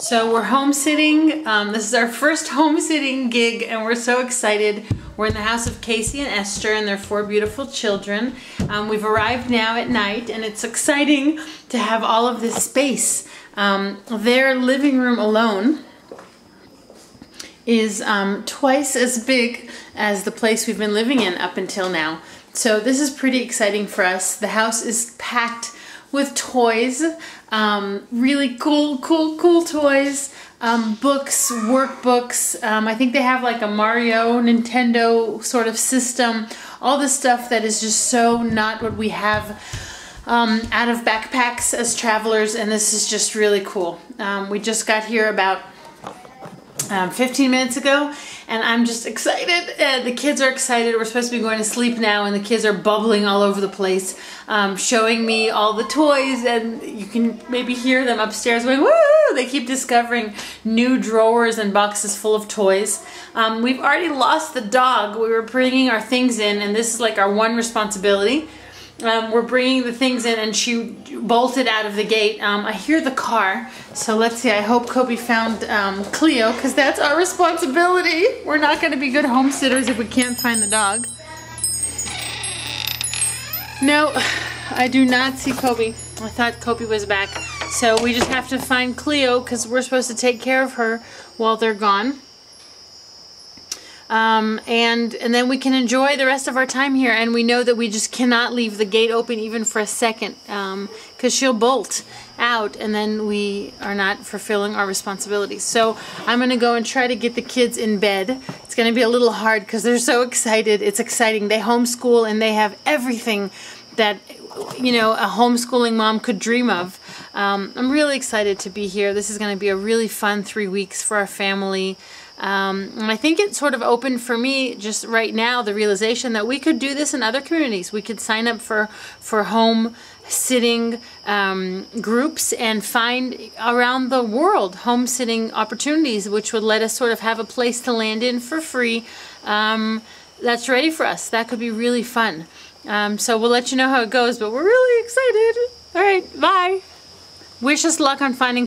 So we're home sitting. Um, this is our first home sitting gig and we're so excited. We're in the house of Casey and Esther and their four beautiful children. Um, we've arrived now at night and it's exciting to have all of this space. Um, their living room alone is um, twice as big as the place we've been living in up until now. So this is pretty exciting for us. The house is packed with toys, um, really cool, cool, cool toys, um, books, workbooks. Um, I think they have like a Mario, Nintendo sort of system. All the stuff that is just so not what we have um, out of backpacks as travelers, and this is just really cool. Um, we just got here about um, 15 minutes ago and I'm just excited. Uh, the kids are excited. We're supposed to be going to sleep now and the kids are bubbling all over the place, um, showing me all the toys and you can maybe hear them upstairs going, woo! They keep discovering new drawers and boxes full of toys. Um, we've already lost the dog. We were bringing our things in and this is like our one responsibility um, we're bringing the things in and she bolted out of the gate. Um, I hear the car, so let's see. I hope Kobe found um, Cleo because that's our responsibility. We're not going to be good home sitters if we can't find the dog. No, I do not see Kobe. I thought Kobe was back. So we just have to find Cleo because we're supposed to take care of her while they're gone. Um, and and then we can enjoy the rest of our time here. And we know that we just cannot leave the gate open even for a second because um, she'll bolt out, and then we are not fulfilling our responsibilities. So I'm going to go and try to get the kids in bed. It's going to be a little hard because they're so excited. It's exciting. They homeschool and they have everything that you know a homeschooling mom could dream of. Um, I'm really excited to be here. This is going to be a really fun three weeks for our family. Um, and I think it sort of opened for me just right now the realization that we could do this in other communities. We could sign up for, for home sitting um, groups and find around the world home sitting opportunities which would let us sort of have a place to land in for free um, that's ready for us. That could be really fun. Um, so we'll let you know how it goes, but we're really excited. All right, bye. Wish us luck on finding